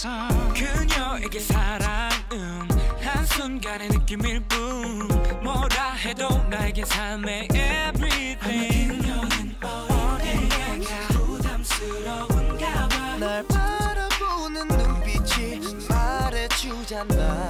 있어. 그녀에게 사랑은 한순간의 느낌일 뿐. 뭐라 해도 나에게 삶의 everything. 그녀는 어디에나 부담스러운가 봐날 바라보는 눈빛이 말해주잖아.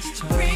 It's time.